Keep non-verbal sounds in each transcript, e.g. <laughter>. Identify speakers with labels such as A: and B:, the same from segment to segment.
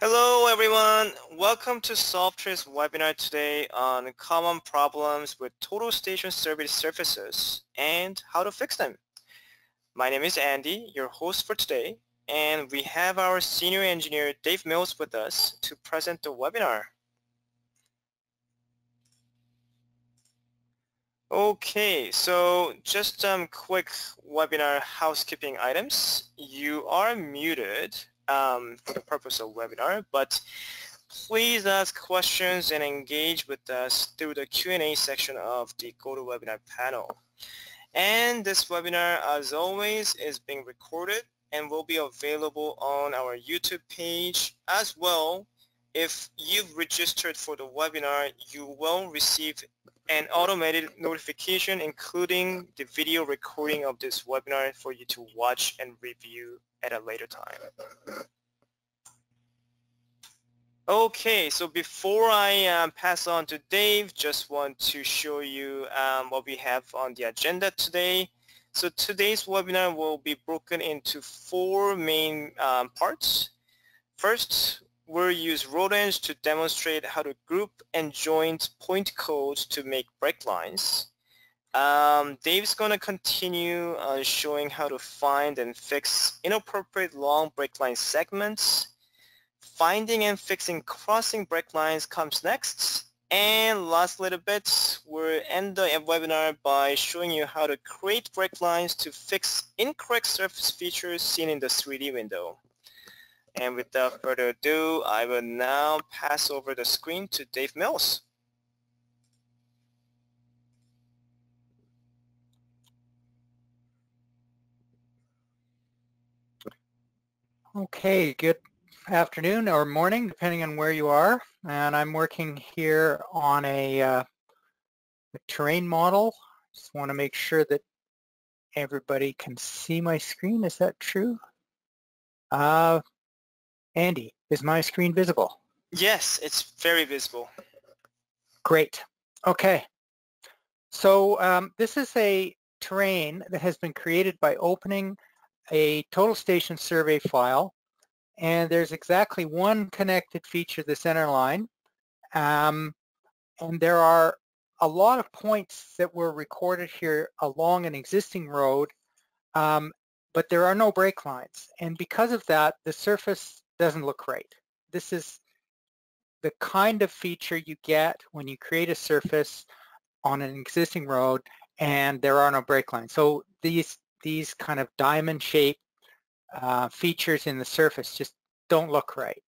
A: Hello everyone, welcome to Softree's webinar today on common problems with total station service surfaces and how to fix them. My name is Andy, your host for today, and we have our senior engineer Dave Mills with us to present the webinar. Okay, so just some quick webinar housekeeping items. You are muted um, for the purpose of webinar, but please ask questions and engage with us through the Q&A section of the GoToWebinar panel. And this webinar, as always, is being recorded and will be available on our YouTube page as well. If you've registered for the webinar, you will receive an automated notification including the video recording of this webinar for you to watch and review at a later time. Okay, so before I um, pass on to Dave, just want to show you um, what we have on the agenda today. So today's webinar will be broken into four main um, parts. First, we'll use RoadEng to demonstrate how to group and join point codes to make break lines. Um, Dave's going to continue uh, showing how to find and fix inappropriate long break line segments. Finding and fixing crossing break lines comes next. And last little bit, we'll end the webinar by showing you how to create break lines to fix incorrect surface features seen in the 3D window. And without further ado, I will now pass over the screen to Dave Mills.
B: Okay, good afternoon or morning, depending on where you are. And I'm working here on a, uh, a terrain model. Just want to make sure that everybody can see my screen. Is that true? Uh, Andy, is my screen visible?
A: Yes, it's very visible.
B: Great. Okay. So um, this is a terrain that has been created by opening a total station survey file and there's exactly one connected feature, the center line. Um, and there are a lot of points that were recorded here along an existing road, um, but there are no break lines. And because of that, the surface doesn't look right. This is the kind of feature you get when you create a surface on an existing road and there are no break lines. So these these kind of diamond shaped uh, features in the surface just don't look right.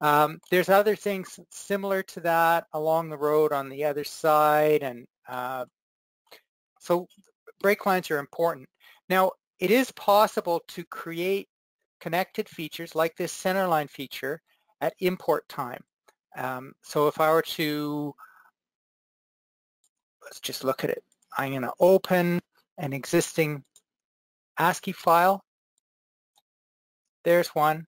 B: Um, there's other things similar to that along the road on the other side and uh, so break lines are important. Now it is possible to create connected features like this centerline feature at import time. Um, so if I were to, let's just look at it. I'm going to open an existing ASCII file. There's one.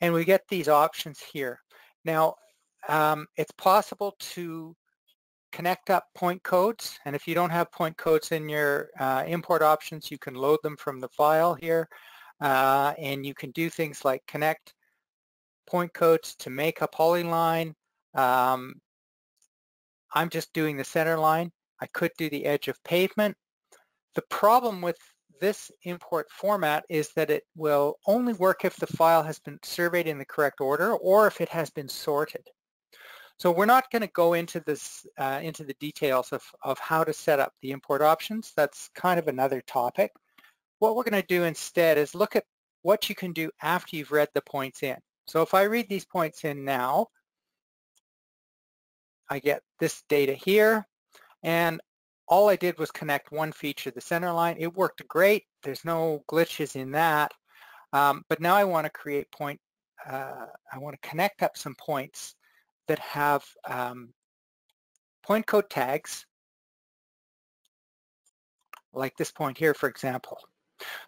B: And we get these options here. Now, um, it's possible to connect up point codes. And if you don't have point codes in your uh, import options, you can load them from the file here. Uh, and you can do things like connect point codes to make a polyline. Um, I'm just doing the center line. I could do the edge of pavement. The problem with this import format is that it will only work if the file has been surveyed in the correct order or if it has been sorted. So we're not going to go into this uh, into the details of, of how to set up the import options. That's kind of another topic. What we're going to do instead is look at what you can do after you've read the points in. So if I read these points in now, I get this data here, and all I did was connect one feature, the center line. It worked great. There's no glitches in that. Um, but now I want to create point, uh, I want to connect up some points that have um, point code tags, like this point here, for example.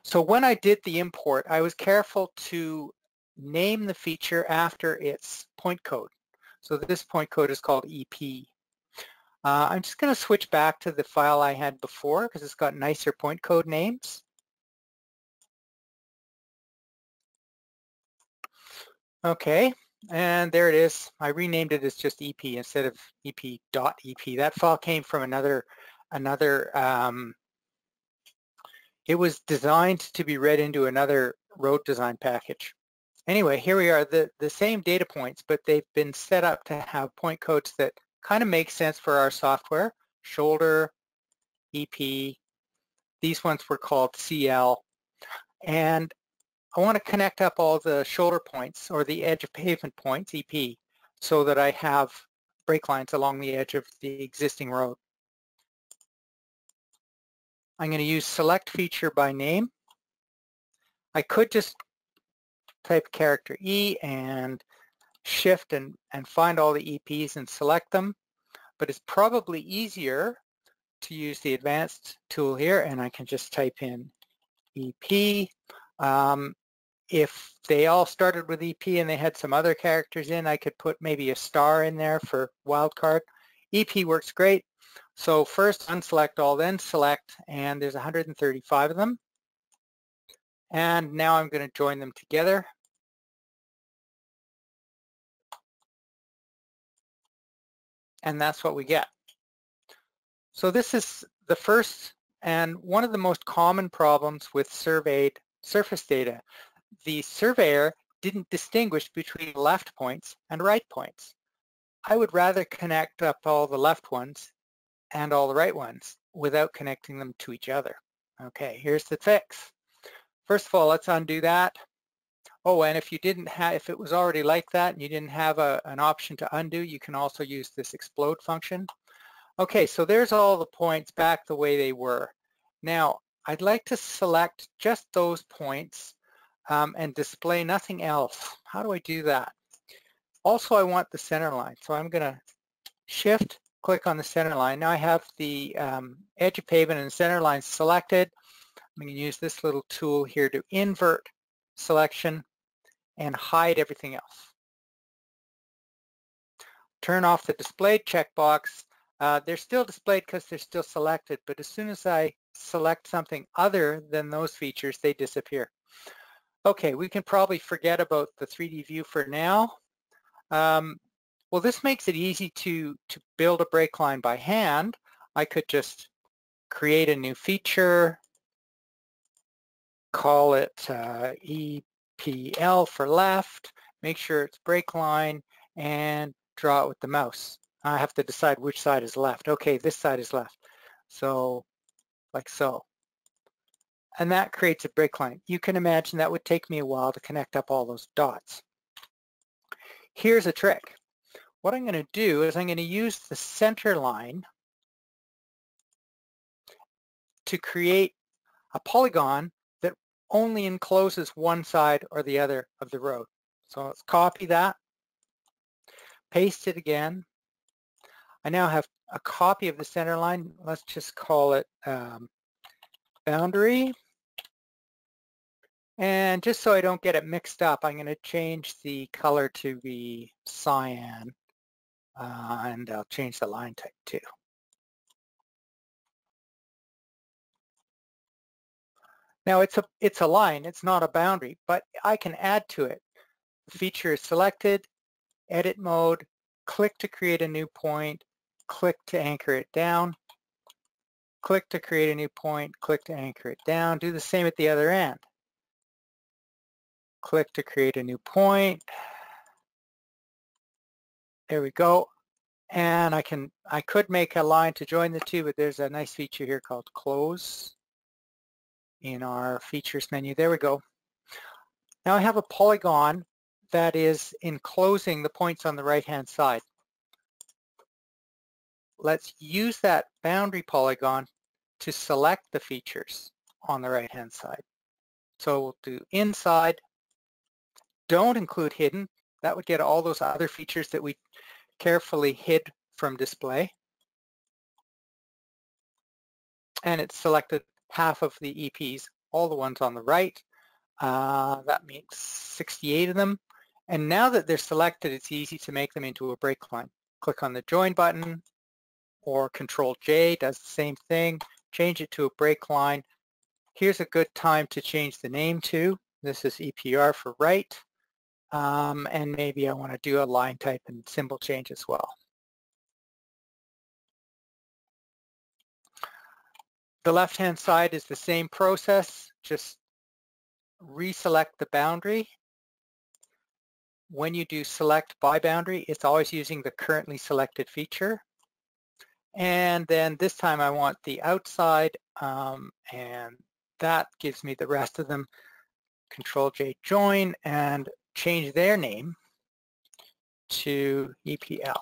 B: So when I did the import, I was careful to name the feature after its point code. So this point code is called EP. Uh, I'm just going to switch back to the file I had before because it's got nicer point code names. Okay, and there it is. I renamed it as just EP instead of EP.ep. That file came from another, another, um, it was designed to be read into another road design package. Anyway, here we are, the, the same data points, but they've been set up to have point codes that kind of makes sense for our software. Shoulder, EP, these ones were called CL. And I want to connect up all the shoulder points or the edge of pavement points, EP, so that I have break lines along the edge of the existing road. I'm going to use select feature by name. I could just type character E and shift and, and find all the EPs and select them, but it's probably easier to use the advanced tool here and I can just type in EP. Um, if they all started with EP and they had some other characters in, I could put maybe a star in there for wildcard. EP works great. So first unselect all, then select, and there's 135 of them. And now I'm going to join them together. And that's what we get. So this is the first and one of the most common problems with surveyed surface data. The surveyor didn't distinguish between left points and right points. I would rather connect up all the left ones and all the right ones without connecting them to each other. Okay, here's the fix. First of all, let's undo that. Oh, and if you didn't have, if it was already like that and you didn't have a, an option to undo, you can also use this explode function. Okay, so there's all the points back the way they were. Now, I'd like to select just those points um, and display nothing else. How do I do that? Also, I want the center line. So I'm going to shift, click on the center line. Now I have the um, edge of pavement and center line selected. I'm going to use this little tool here to invert selection and hide everything else. Turn off the displayed checkbox. Uh, they're still displayed because they're still selected, but as soon as I select something other than those features, they disappear. Okay, we can probably forget about the 3D view for now. Um, well, this makes it easy to, to build a break line by hand. I could just create a new feature, call it uh, EPL for left, make sure it's break line, and draw it with the mouse. I have to decide which side is left. Okay, this side is left. So like so. And that creates a break line. You can imagine that would take me a while to connect up all those dots. Here's a trick. What I'm going to do is I'm going to use the center line to create a polygon only encloses one side or the other of the road. So let's copy that, paste it again. I now have a copy of the center line. Let's just call it um, boundary. And just so I don't get it mixed up, I'm going to change the color to be cyan. Uh, and I'll change the line type too. Now it's a it's a line, it's not a boundary, but I can add to it. The feature is selected, edit mode, click to create a new point, click to anchor it down, click to create a new point, click to anchor it down. Do the same at the other end. Click to create a new point. There we go. And I can, I could make a line to join the two, but there's a nice feature here called close in our features menu. There we go. Now I have a polygon that is enclosing the points on the right-hand side let's use that boundary polygon to select the features on the right hand side. So we'll do inside, don't include hidden, that would get all those other features that we carefully hid from display. And it's selected half of the EPs, all the ones on the right. Uh, that makes 68 of them. And now that they're selected, it's easy to make them into a break line. Click on the join button, or Control J does the same thing. Change it to a break line. Here's a good time to change the name to. This is EPR for right. um, and maybe I want to do a line type and symbol change as well. The left-hand side is the same process, just reselect the boundary. When you do select by boundary, it's always using the currently selected feature. And then this time I want the outside, um, and that gives me the rest of them. Control J join and change their name to EPL.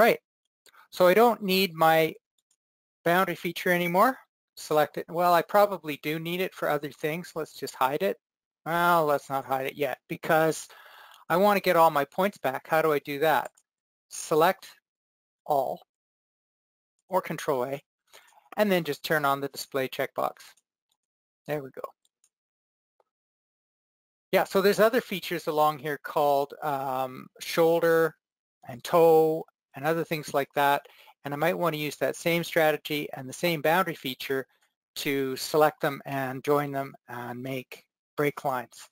B: Right. So I don't need my boundary feature anymore. Select it. Well, I probably do need it for other things. Let's just hide it. Well, let's not hide it yet because I want to get all my points back. How do I do that? Select all or Control A and then just turn on the display checkbox. There we go. Yeah, so there's other features along here called um, shoulder and toe and other things like that. And I might want to use that same strategy and the same boundary feature to select them and join them and make break lines.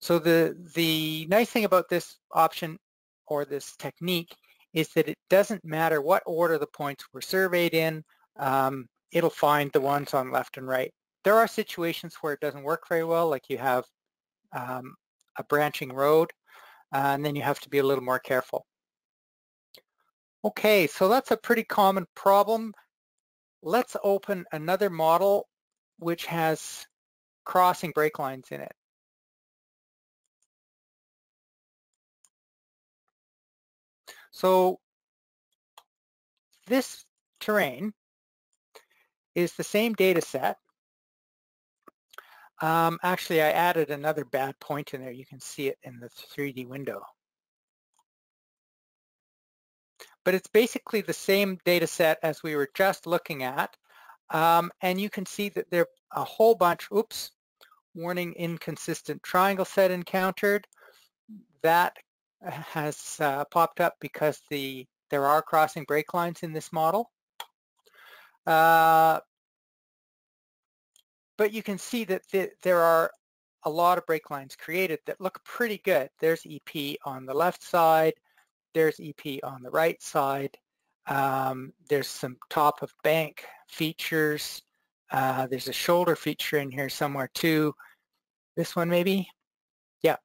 B: So the, the nice thing about this option or this technique is that it doesn't matter what order the points were surveyed in, um, it'll find the ones on left and right. There are situations where it doesn't work very well, like you have um, a branching road, uh, and then you have to be a little more careful. Okay, so that's a pretty common problem. Let's open another model which has crossing break lines in it. So this terrain is the same data set. Um, actually, I added another bad point in there. You can see it in the 3D window but it's basically the same data set as we were just looking at. Um, and you can see that there are a whole bunch, oops, warning inconsistent triangle set encountered. That has uh, popped up because the there are crossing break lines in this model. Uh, but you can see that th there are a lot of break lines created that look pretty good. There's EP on the left side, there's EP on the right side. Um, there's some top of bank features. Uh, there's a shoulder feature in here somewhere too. This one maybe? Yeah.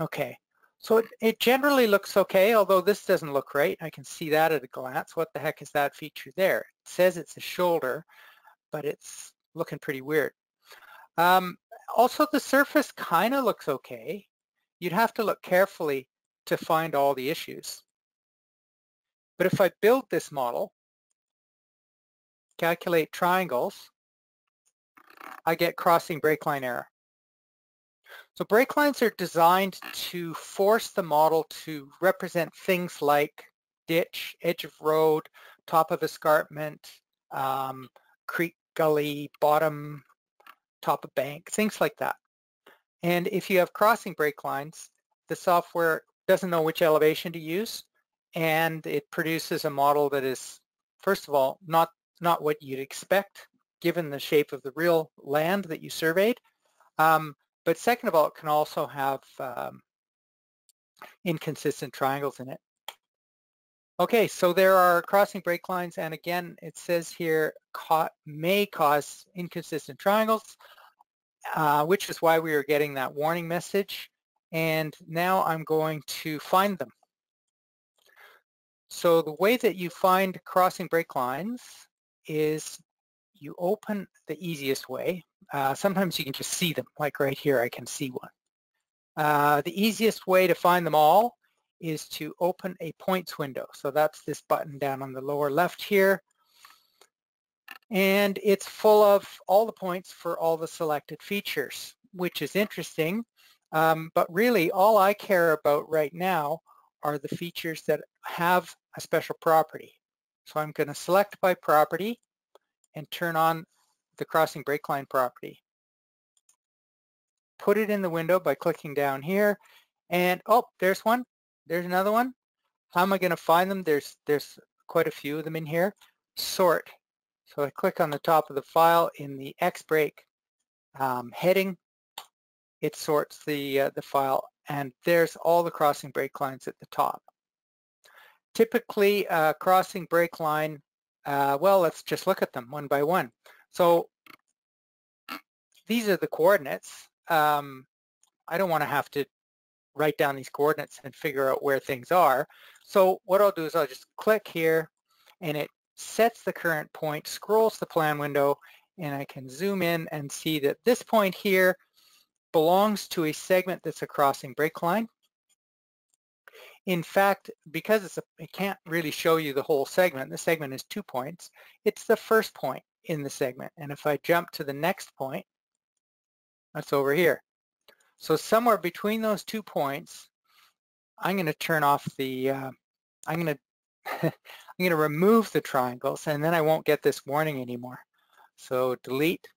B: Okay. So it, it generally looks okay, although this doesn't look right. I can see that at a glance. What the heck is that feature there? It says it's a shoulder, but it's looking pretty weird. Um, also, the surface kind of looks okay. You'd have to look carefully to find all the issues. But if I build this model, calculate triangles, I get crossing break line error. So break lines are designed to force the model to represent things like ditch, edge of road, top of escarpment, um, creek, gully, bottom, top of bank, things like that. And if you have crossing break lines, the software doesn't know which elevation to use, and it produces a model that is, first of all, not, not what you'd expect given the shape of the real land that you surveyed. Um, but second of all, it can also have um, inconsistent triangles in it. Okay, so there are crossing break lines, and again, it says here may cause inconsistent triangles, uh, which is why we are getting that warning message and now I'm going to find them. So the way that you find crossing break lines is you open the easiest way. Uh, sometimes you can just see them, like right here I can see one. Uh, the easiest way to find them all is to open a points window. So that's this button down on the lower left here. And it's full of all the points for all the selected features, which is interesting um, but really, all I care about right now are the features that have a special property. So I'm going to select by property and turn on the crossing break line property. Put it in the window by clicking down here and oh, there's one. There's another one. How am I going to find them? There's, there's quite a few of them in here. Sort. So I click on the top of the file in the XBreak um, heading. It sorts the, uh, the file and there's all the crossing break lines at the top. Typically, a crossing break line, uh, well, let's just look at them one by one. So these are the coordinates. Um, I don't want to have to write down these coordinates and figure out where things are. So what I'll do is I'll just click here and it sets the current point, scrolls the plan window, and I can zoom in and see that this point here belongs to a segment that's a crossing break line. In fact, because it's a, it can't really show you the whole segment, the segment is two points, it's the first point in the segment. And if I jump to the next point, that's over here. So somewhere between those two points, I'm going to turn off the, uh, I'm going <laughs> to, I'm going to remove the triangles and then I won't get this warning anymore. So delete.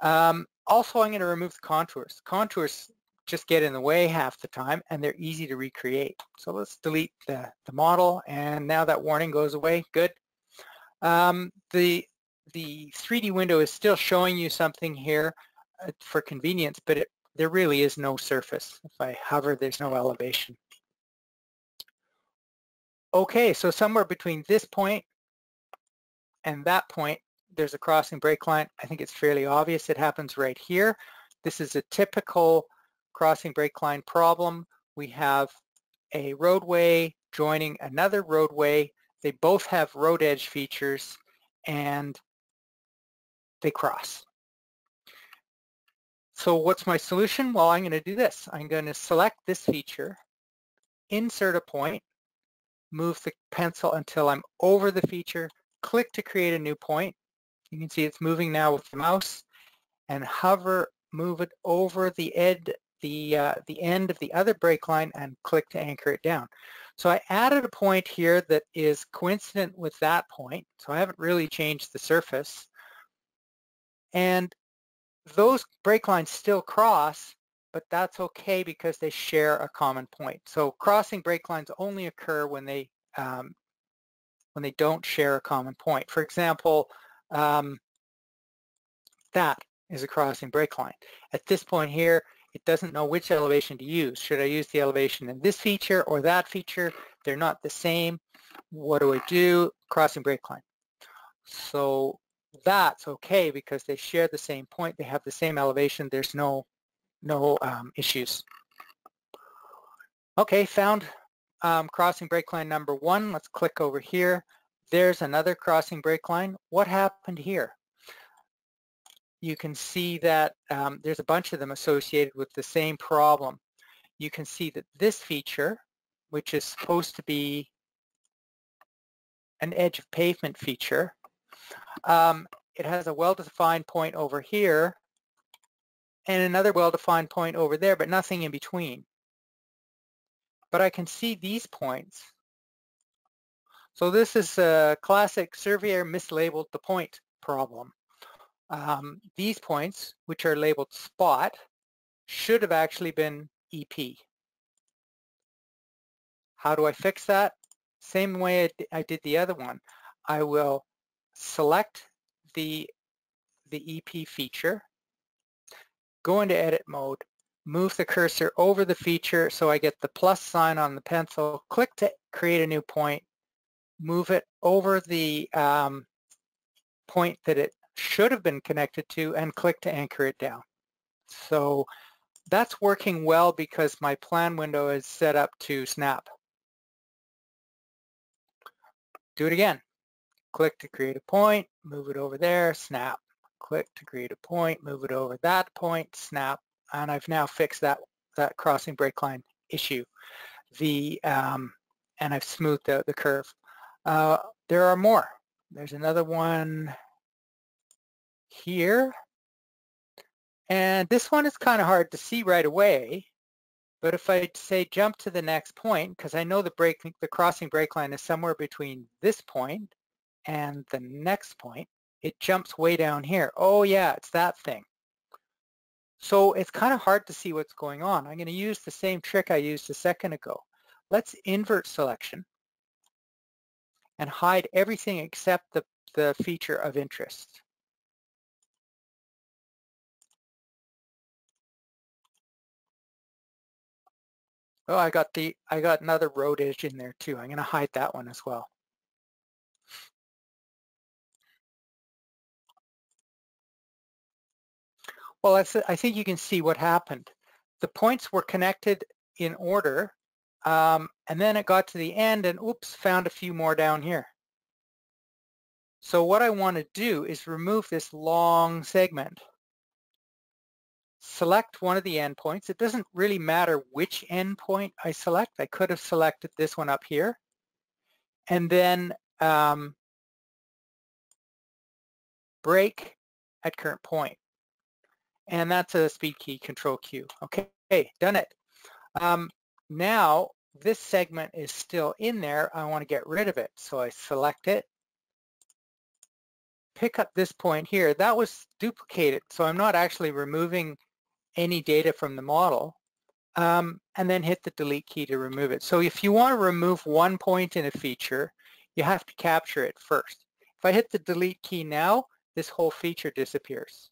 B: Um, also, I'm going to remove the contours. Contours just get in the way half the time and they're easy to recreate. So let's delete the, the model and now that warning goes away. Good. Um, the, the 3D window is still showing you something here uh, for convenience, but it there really is no surface. If I hover, there's no elevation. Okay, so somewhere between this point and that point, there's a crossing break line. I think it's fairly obvious it happens right here. This is a typical crossing break line problem. We have a roadway joining another roadway. They both have road edge features and they cross. So what's my solution? Well, I'm going to do this. I'm going to select this feature, insert a point, move the pencil until I'm over the feature, click to create a new point. You can see it's moving now with the mouse and hover, move it over the ed, the, uh, the end of the other break line and click to anchor it down. So I added a point here that is coincident with that point. So I haven't really changed the surface. And those break lines still cross, but that's okay because they share a common point. So crossing break lines only occur when they um, when they don't share a common point. For example, um, that is a crossing break line. At this point here, it doesn't know which elevation to use. Should I use the elevation in this feature or that feature? They're not the same. What do I do? Crossing break line. So that's okay because they share the same point, they have the same elevation, there's no, no um, issues. Okay, found um, crossing break line number one. Let's click over here. There's another crossing break line. What happened here? You can see that um, there's a bunch of them associated with the same problem. You can see that this feature, which is supposed to be an edge of pavement feature, um, it has a well-defined point over here and another well-defined point over there, but nothing in between. But I can see these points. So this is a classic surveyor mislabeled the point problem. Um, these points, which are labeled spot, should have actually been EP. How do I fix that? Same way I did the other one. I will select the, the EP feature, go into edit mode, move the cursor over the feature so I get the plus sign on the pencil, click to create a new point, move it over the um, point that it should have been connected to and click to anchor it down. So that's working well because my plan window is set up to snap. Do it again. Click to create a point, move it over there, snap. Click to create a point, move it over that point, snap. And I've now fixed that, that crossing break line issue. The, um, and I've smoothed out the curve. Uh, there are more. There's another one here. And this one is kind of hard to see right away. But if I say jump to the next point, because I know the break, the crossing break line is somewhere between this point and the next point, it jumps way down here. Oh yeah, it's that thing. So it's kind of hard to see what's going on. I'm going to use the same trick I used a second ago. Let's invert selection and hide everything except the, the feature of interest. Oh, I got the I got another road edge in there too. I'm going to hide that one as well. Well, I, th I think you can see what happened. The points were connected in order, um, and then it got to the end and oops, found a few more down here. So what I want to do is remove this long segment. Select one of the endpoints. It doesn't really matter which endpoint I select. I could have selected this one up here. And then um, break at current point and that's a speed key control Q. Okay, done it. Um, now this segment is still in there. I want to get rid of it. So I select it, pick up this point here. That was duplicated. So I'm not actually removing any data from the model. Um, and then hit the delete key to remove it. So if you want to remove one point in a feature, you have to capture it first. If I hit the delete key now, this whole feature disappears.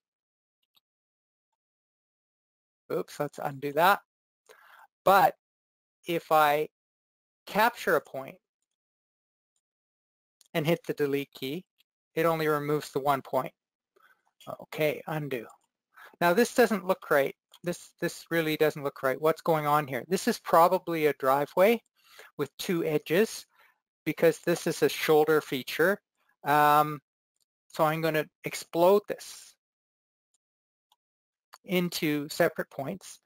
B: Oops, let's undo that. But if I capture a point and hit the delete key, it only removes the one point. Okay, undo. Now this doesn't look right. This, this really doesn't look right. What's going on here? This is probably a driveway with two edges because this is a shoulder feature. Um, so I'm going to explode this into separate points.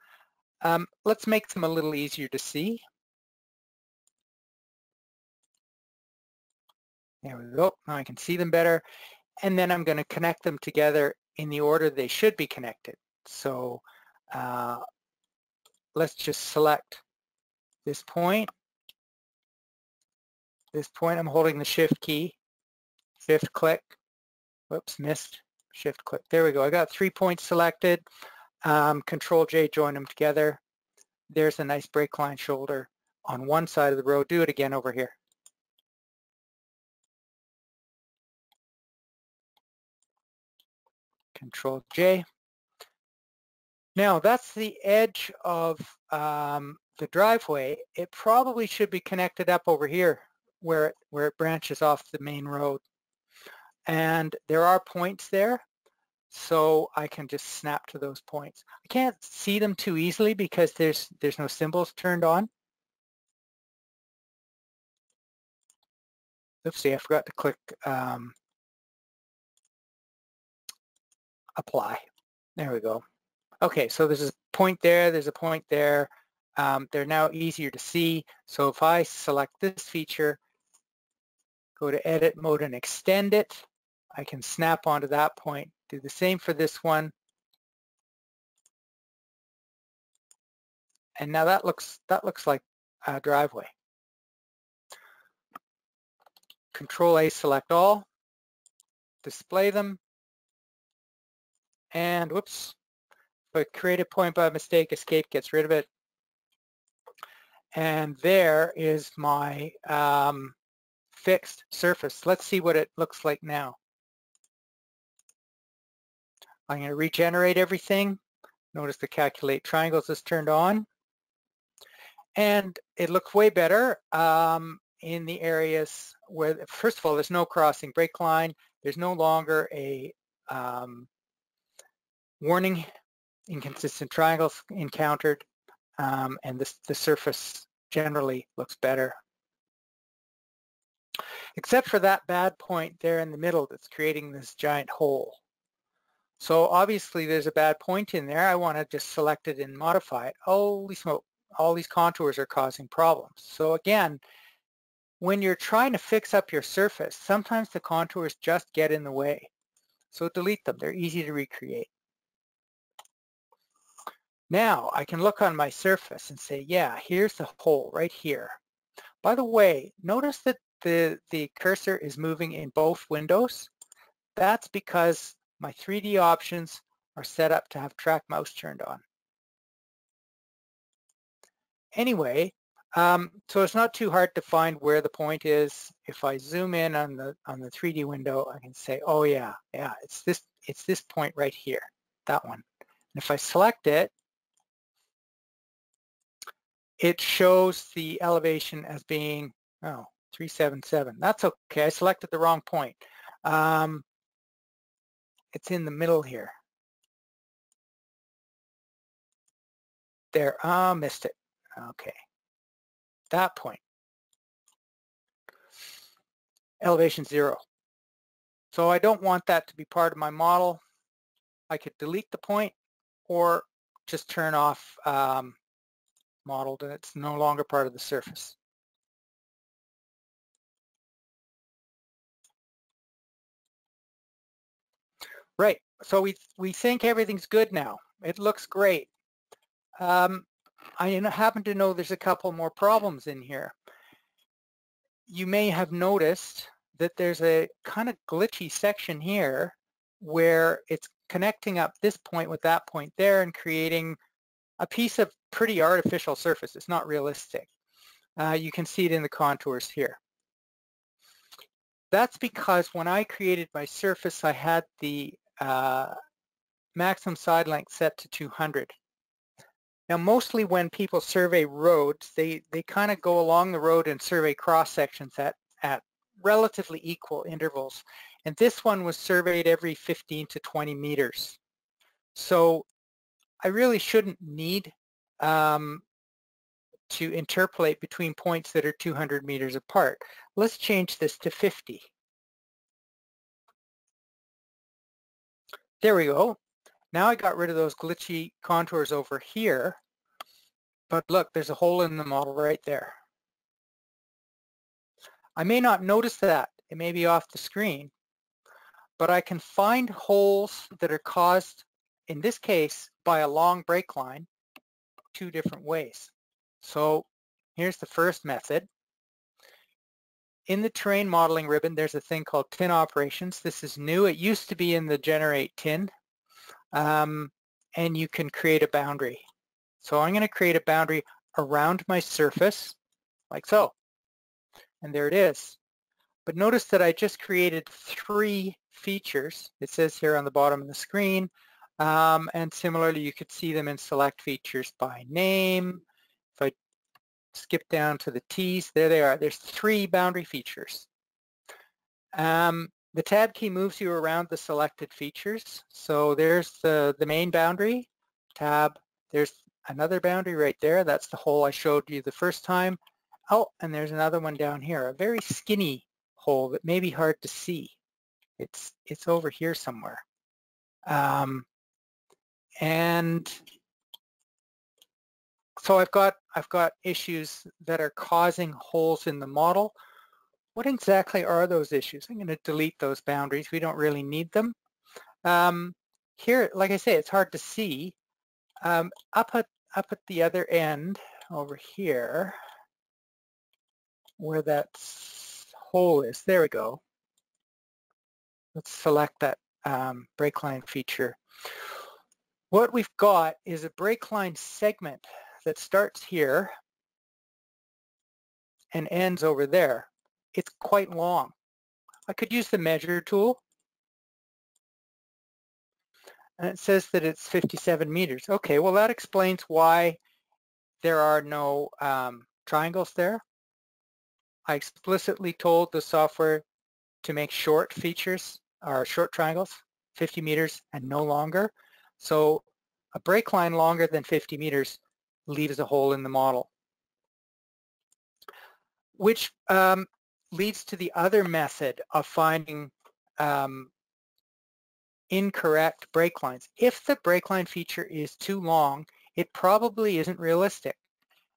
B: Um, let's make them a little easier to see. There we go. Now I can see them better. And then I'm going to connect them together in the order they should be connected. So uh, let's just select this point. This point, I'm holding the shift key, shift click. Whoops, missed. Shift click. There we go. I got three points selected. Um, Control J, join them together. There's a nice break line shoulder on one side of the road. Do it again over here. Control J. Now that's the edge of um, the driveway. It probably should be connected up over here where it, where it branches off the main road. And there are points there so I can just snap to those points. I can't see them too easily because there's there's no symbols turned on. Oopsie, I forgot to click um, apply. There we go. Okay, so there's a point there, there's a point there. Um, they're now easier to see. So if I select this feature, go to edit mode and extend it, I can snap onto that point do the same for this one. And now that looks that looks like a driveway. Control A, select all, display them, and whoops, I create a point by mistake, escape gets rid of it. And there is my um, fixed surface. Let's see what it looks like now. I'm going to regenerate everything. Notice the calculate triangles is turned on. And it looks way better um, in the areas where, first of all, there's no crossing break line. There's no longer a um, warning inconsistent triangles encountered. Um, and the surface generally looks better. Except for that bad point there in the middle that's creating this giant hole. So obviously there's a bad point in there. I want to just select it and modify it. Holy smoke, all these contours are causing problems. So again, when you're trying to fix up your surface, sometimes the contours just get in the way. So delete them. They're easy to recreate. Now I can look on my surface and say, yeah, here's the hole right here. By the way, notice that the, the cursor is moving in both windows. That's because my 3D options are set up to have track mouse turned on. Anyway, Um, so it's not too hard to find where the point is. If I zoom in on the on the 3D window, I can say, oh yeah, yeah, it's this it's this point right here, that one. And if I select it, it shows the elevation as being oh 377. That's okay. I selected the wrong point. Um, it's in the middle here. There, ah, oh, missed it. Okay that point. Elevation zero. So I don't want that to be part of my model. I could delete the point or just turn off um, modeled and it's no longer part of the surface. Right, so we, we think everything's good now. It looks great. Um, I happen to know there's a couple more problems in here. You may have noticed that there's a kind of glitchy section here where it's connecting up this point with that point there and creating a piece of pretty artificial surface. It's not realistic. Uh, you can see it in the contours here. That's because when I created my surface, I had the uh, maximum side length set to 200. Now, mostly when people survey roads, they, they kind of go along the road and survey cross sections at, at relatively equal intervals. And this one was surveyed every 15 to 20 meters. So I really shouldn't need um, to interpolate between points that are 200 meters apart. Let's change this to 50. There we go. Now I got rid of those glitchy contours over here, but look, there's a hole in the model right there. I may not notice that, it may be off the screen, but I can find holes that are caused, in this case, by a long break line two different ways. So here's the first method. In the terrain modeling ribbon, there's a thing called tin operations. This is new. It used to be in the generate tin um, and you can create a boundary. So I'm going to create a boundary around my surface like so. And there it is. But notice that I just created three features. It says here on the bottom of the screen. Um, and similarly, you could see them in select features by name. Skip down to the T's, there they are. There's three boundary features. Um, the tab key moves you around the selected features. So there's the, the main boundary, tab, there's another boundary right there. That's the hole I showed you the first time. Oh, and there's another one down here, a very skinny hole that may be hard to see. It's, it's over here somewhere. Um, and so I've got, I've got issues that are causing holes in the model. What exactly are those issues? I'm going to delete those boundaries. We don't really need them. Um, here, like I say, it's hard to see. Um, up at up at the other end over here, where that hole is, there we go. Let's select that um, line feature. What we've got is a break line segment that starts here and ends over there it's quite long. I could use the measure tool. And it says that it's 57 meters. Okay, well that explains why there are no um, triangles there. I explicitly told the software to make short features or short triangles, 50 meters and no longer. So a break line longer than 50 meters leaves a hole in the model, which um, leads to the other method of finding um, incorrect break lines. If the break line feature is too long, it probably isn't realistic.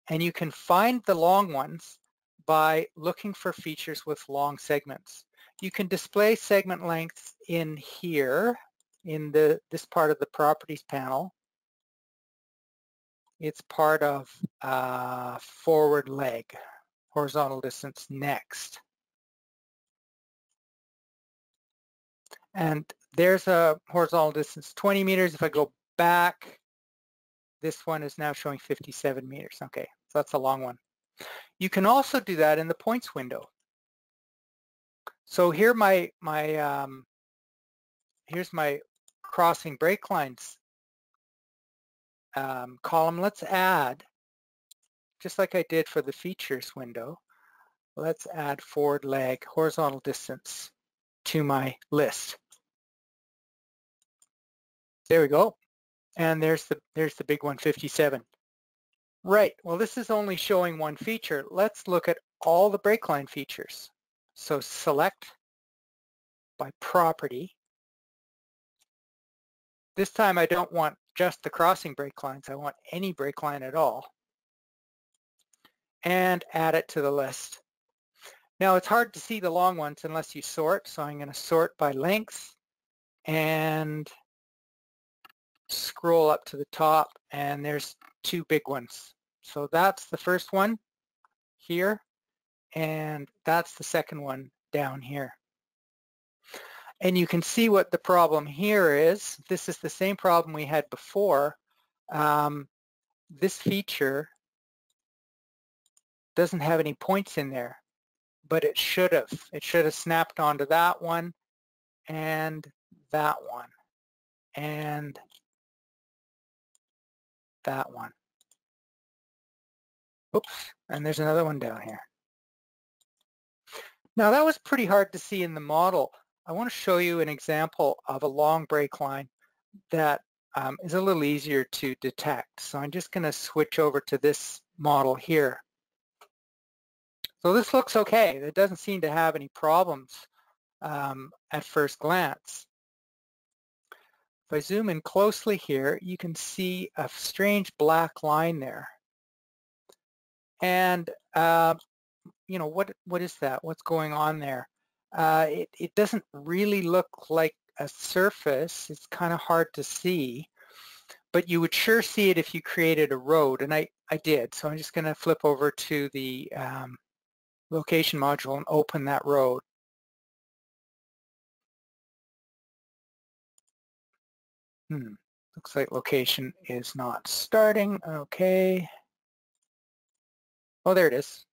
B: And you can find the long ones by looking for features with long segments. You can display segment lengths in here, in the this part of the properties panel. It's part of uh, forward leg, horizontal distance next. And there's a horizontal distance 20 meters. If I go back, this one is now showing 57 meters. Okay, so that's a long one. You can also do that in the points window. So here my my um, here's my crossing break lines um, column. Let's add, just like I did for the features window, let's add forward leg horizontal distance to my list. There we go. And there's the there's the big one, 57. Right, well this is only showing one feature. Let's look at all the break line features. So select by property. This time I don't want just the crossing break lines. I want any break line at all. And add it to the list. Now it's hard to see the long ones unless you sort. So I'm going to sort by length and scroll up to the top and there's two big ones. So that's the first one here and that's the second one down here. And you can see what the problem here is. This is the same problem we had before. Um, this feature doesn't have any points in there, but it should have. It should have snapped onto that one and that one and that one. Oops, and there's another one down here. Now that was pretty hard to see in the model. I want to show you an example of a long break line that um, is a little easier to detect. So I'm just going to switch over to this model here. So this looks okay. It doesn't seem to have any problems um, at first glance. If I zoom in closely here, you can see a strange black line there. And uh, you know, what what is that? What's going on there? Uh, it, it doesn't really look like a surface. It's kind of hard to see, but you would sure see it if you created a road, and I, I did. So I'm just going to flip over to the um, location module and open that road. Hmm. Looks like location is not starting. Okay. Oh, there it is.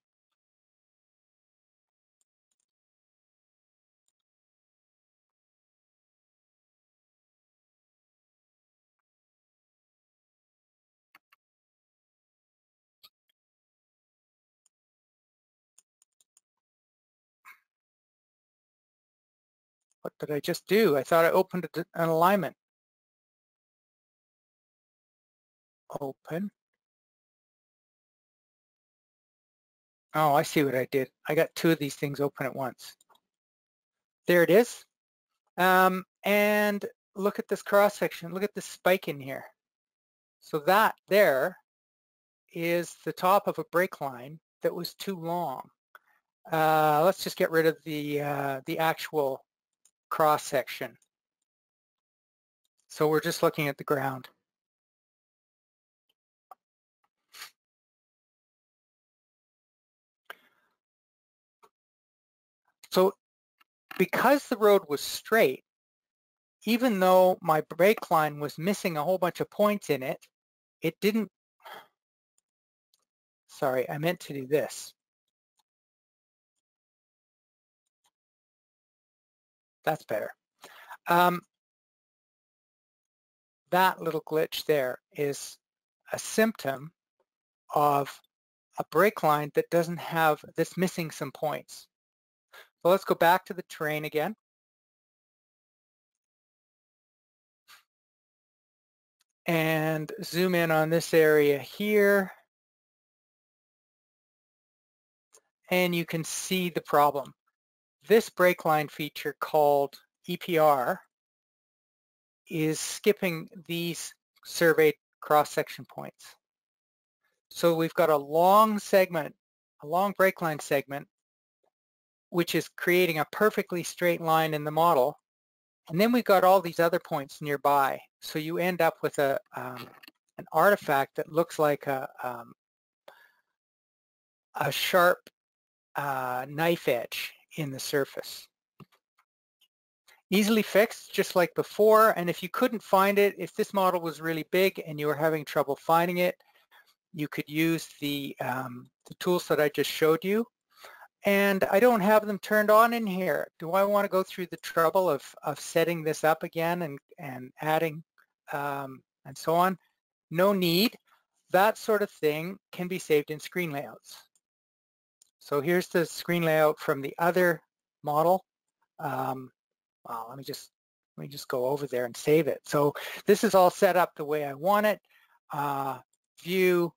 B: What did I just do? I thought I opened an alignment. Open. Oh, I see what I did. I got two of these things open at once. There it is. Um, and look at this cross section. Look at this spike in here. So that there is the top of a break line that was too long. Uh, let's just get rid of the uh, the actual cross section. So we're just looking at the ground. So because the road was straight, even though my break line was missing a whole bunch of points in it, it didn't, <sighs> sorry, I meant to do this. That's better. Um, that little glitch there is a symptom of a break line that doesn't have, that's missing some points. So let's go back to the terrain again. And zoom in on this area here. And you can see the problem this break line feature called EPR is skipping these surveyed cross-section points. So we've got a long segment, a long break line segment, which is creating a perfectly straight line in the model. And then we've got all these other points nearby. So you end up with a um, an artifact that looks like a, um, a sharp uh, knife edge in the surface. Easily fixed, just like before, and if you couldn't find it, if this model was really big and you were having trouble finding it, you could use the, um, the tools that I just showed you. And I don't have them turned on in here. Do I want to go through the trouble of, of setting this up again and, and adding um, and so on? No need. That sort of thing can be saved in screen layouts. So here's the screen layout from the other model. Um, well, let me just let me just go over there and save it. So this is all set up the way I want it. Uh, view,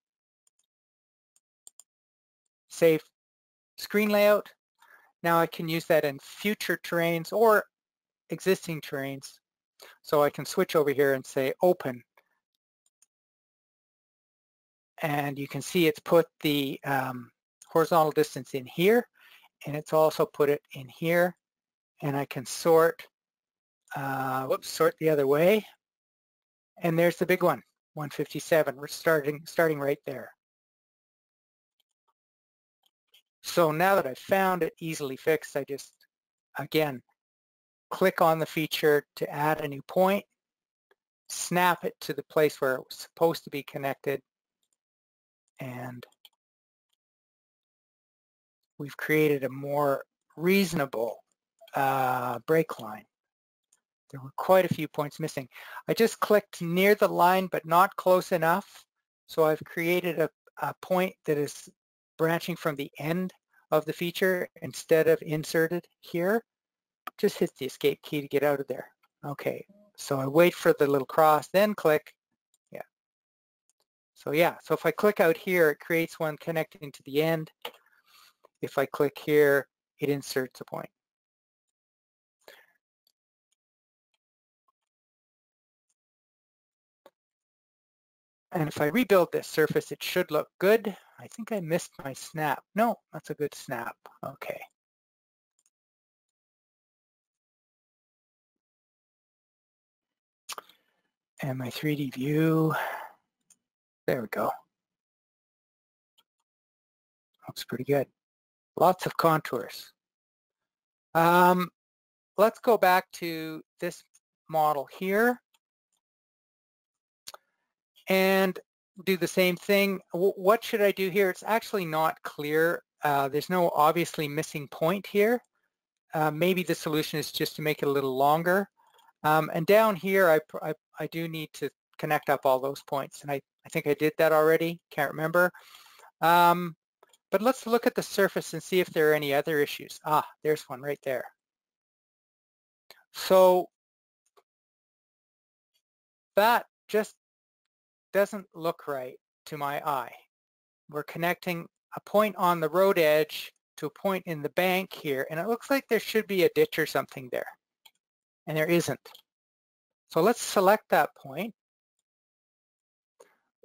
B: save screen layout. Now I can use that in future terrains or existing terrains. So I can switch over here and say open. And you can see it's put the um, horizontal distance in here and it's also put it in here and I can sort, uh, whoops, sort the other way. And there's the big one, 157. We're starting, starting right there. So now that I've found it easily fixed, I just, again, click on the feature to add a new point, snap it to the place where it was supposed to be connected, and we've created a more reasonable uh, break line. There were quite a few points missing. I just clicked near the line but not close enough. So I've created a, a point that is branching from the end of the feature instead of inserted here. Just hit the escape key to get out of there. Okay, so I wait for the little cross, then click. Yeah. So yeah, so if I click out here, it creates one connecting to the end. If I click here, it inserts a point. And if I rebuild this surface, it should look good. I think I missed my snap. No, that's a good snap. Okay. And my 3D view, there we go. Looks pretty good. Lots of contours. Um, let's go back to this model here and do the same thing. what should I do here? It's actually not clear. Uh, there's no obviously missing point here. Uh, maybe the solution is just to make it a little longer. Um, and down here, I, I, I, do need to connect up all those points. And I, I think I did that already. Can't remember. Um, but let's look at the surface and see if there are any other issues. Ah, there's one right there. So that just doesn't look right to my eye. We're connecting a point on the road edge to a point in the bank here, and it looks like there should be a ditch or something there, and there isn't. So let's select that point,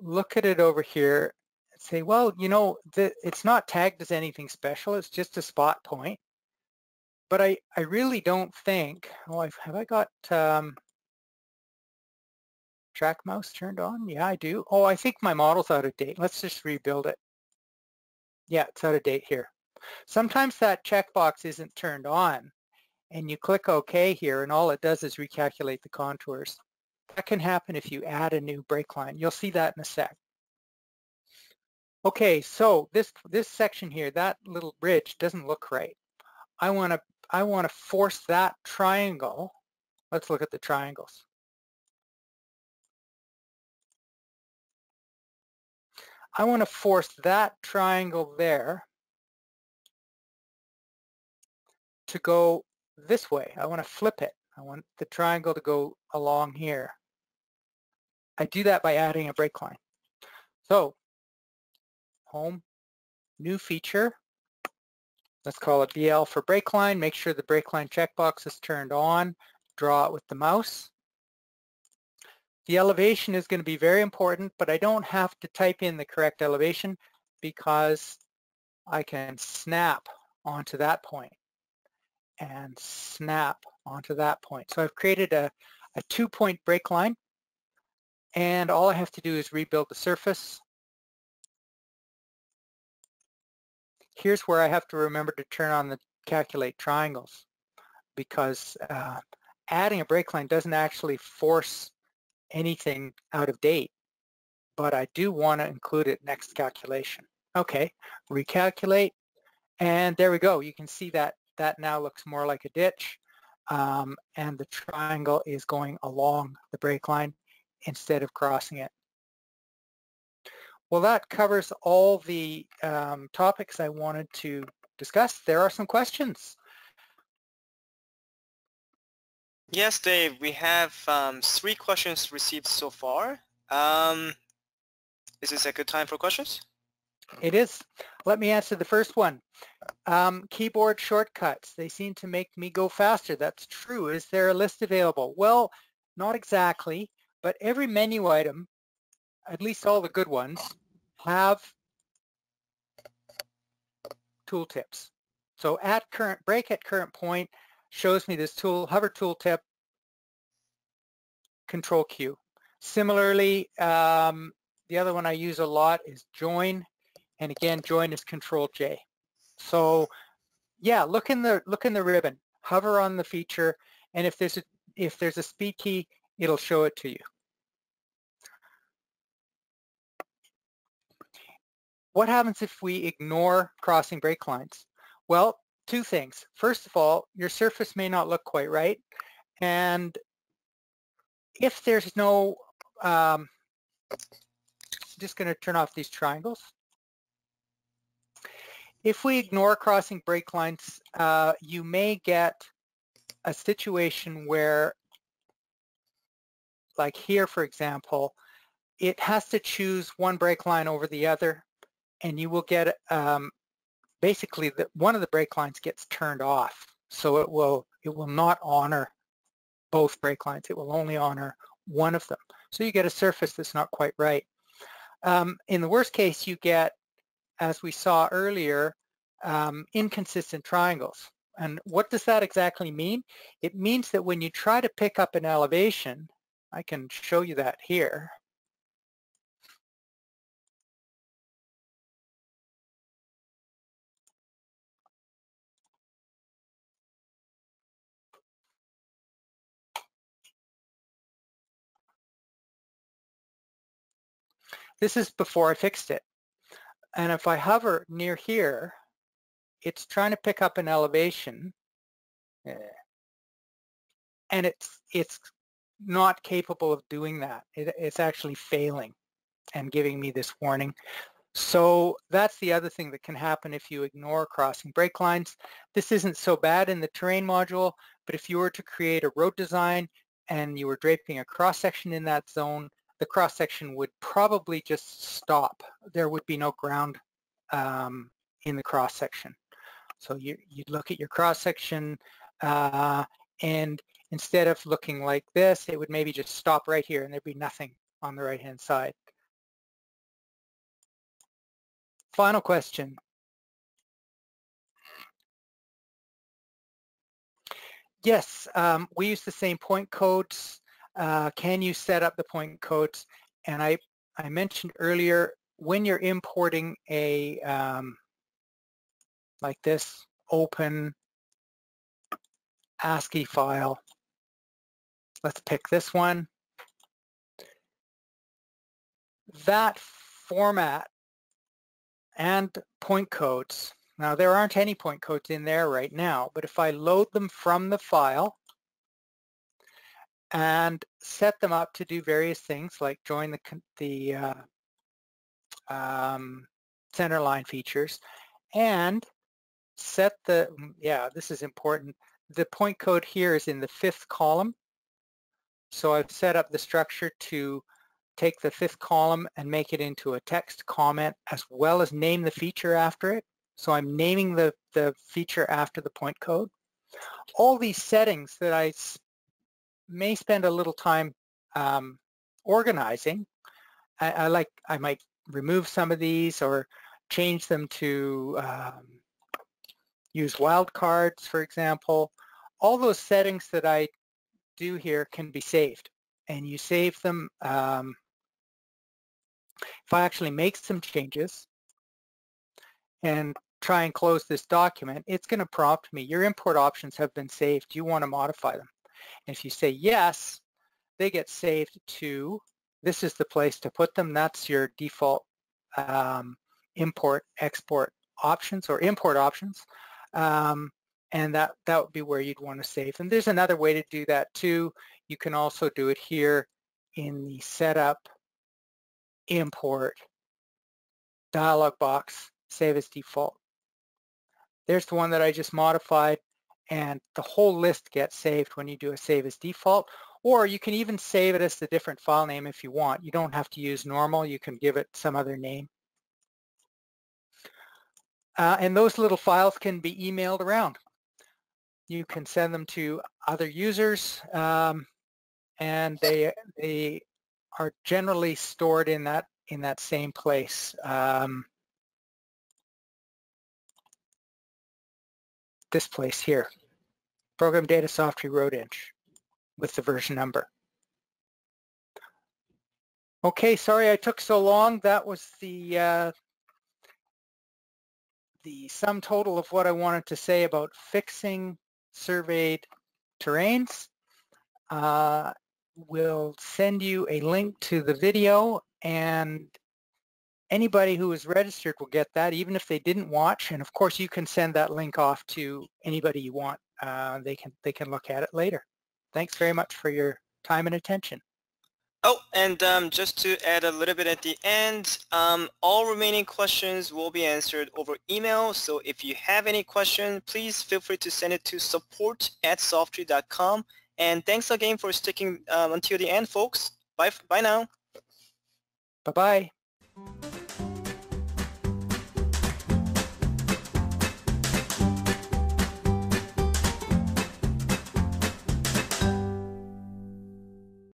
B: look at it over here, say, well, you know, the, it's not tagged as anything special, it's just a spot point. But I, I really don't think, oh, I've, have I got, um, track mouse turned on? Yeah, I do. Oh, I think my model's out of date. Let's just rebuild it. Yeah, it's out of date here. Sometimes that checkbox isn't turned on and you click OK here and all it does is recalculate the contours. That can happen if you add a new break line. You'll see that in a sec. Okay, so this this section here, that little bridge doesn't look right. I want to I want to force that triangle. Let's look at the triangles. I want to force that triangle there to go this way. I want to flip it. I want the triangle to go along here. I do that by adding a break line. So, home, new feature. Let's call it BL for break line. Make sure the break line checkbox is turned on. Draw it with the mouse. The elevation is going to be very important, but I don't have to type in the correct elevation because I can snap onto that point and snap onto that point. So I've created a, a two-point break line and all I have to do is rebuild the surface. Here's where I have to remember to turn on the calculate triangles because uh, adding a break line doesn't actually force anything out of date. but I do want to include it next calculation. Okay, recalculate, and there we go. You can see that that now looks more like a ditch, um, and the triangle is going along the break line instead of crossing it. Well, that covers all the um, topics I wanted to discuss. There are some questions.
A: Yes, Dave, we have um, three questions received so far. Um, is this a good time for questions?
B: It is. Let me answer the first one. Um, keyboard shortcuts, they seem to make me go faster. That's true. Is there a list available? Well, not exactly, but every menu item, at least all the good ones, have tooltips. So at current break at current point shows me this tool, hover tooltip, control Q. Similarly, um, the other one I use a lot is join, and again, join is control J. So yeah, look in the look in the ribbon, hover on the feature, and if there's a if there's a speed key, it'll show it to you. What happens if we ignore crossing break lines? Well, two things. First of all, your surface may not look quite right. And if there's no, um, just going to turn off these triangles. If we ignore crossing break lines, uh, you may get a situation where, like here, for example, it has to choose one break line over the other and you will get um, basically the, one of the break lines gets turned off. So it will it will not honor both break lines. It will only honor one of them. So you get a surface that's not quite right. Um, in the worst case, you get, as we saw earlier, um, inconsistent triangles. And what does that exactly mean? It means that when you try to pick up an elevation, I can show you that here. This is before I fixed it. And if I hover near here, it's trying to pick up an elevation eh, and it's it's not capable of doing that. It, it's actually failing and giving me this warning. So that's the other thing that can happen if you ignore crossing break lines. This isn't so bad in the terrain module, but if you were to create a road design and you were draping a cross section in that zone, the cross section would probably just stop. There would be no ground um, in the cross section. So you, would look at your cross section uh, and instead of looking like this, it would maybe just stop right here and there'd be nothing on the right hand side. Final question. Yes, um, we use the same point codes uh, can you set up the point codes? And I, I mentioned earlier, when you're importing a, um, like this, open ASCII file, let's pick this one. That format and point codes, now there aren't any point codes in there right now, but if I load them from the file, and set them up to do various things like join the, the uh, um, center line features and set the, mm, yeah, this is important. The point code here is in the fifth column. So I've set up the structure to take the fifth column and make it into a text comment as well as name the feature after it. So I'm naming the, the feature after the point code. All these settings that I may spend a little time um, organizing. I, I, like, I might remove some of these or change them to um, use wildcards, for example. All those settings that I do here can be saved and you save them. Um, if I actually make some changes and try and close this document, it's going to prompt me, your import options have been saved. Do you want to modify them? And if you say yes, they get saved to this is the place to put them. That's your default um, import, export options or import options. Um, and that, that would be where you'd want to save. And there's another way to do that too. You can also do it here in the setup, import, dialog box, save as default. There's the one that I just modified and the whole list gets saved when you do a save as default or you can even save it as the different file name if you want. You don't have to use normal, you can give it some other name. Uh, and those little files can be emailed around. You can send them to other users um, and they, they are generally stored in that, in that same place. Um, this place here, Program Data Softree Road inch with the version number. Okay, sorry I took so long. That was the uh, the sum total of what I wanted to say about fixing surveyed terrains. Uh, we'll send you a link to the video and anybody who is registered will get that even if they didn't watch and of course you can send that link off to anybody you want uh, they can they can look at it later. Thanks very much for your time and attention.
A: Oh and um, just to add a little bit at the end um, all remaining questions will be answered over email. So if you have any question please feel free to send it to support at softree.com and thanks again for sticking um, until the end folks. Bye bye now.
B: Bye bye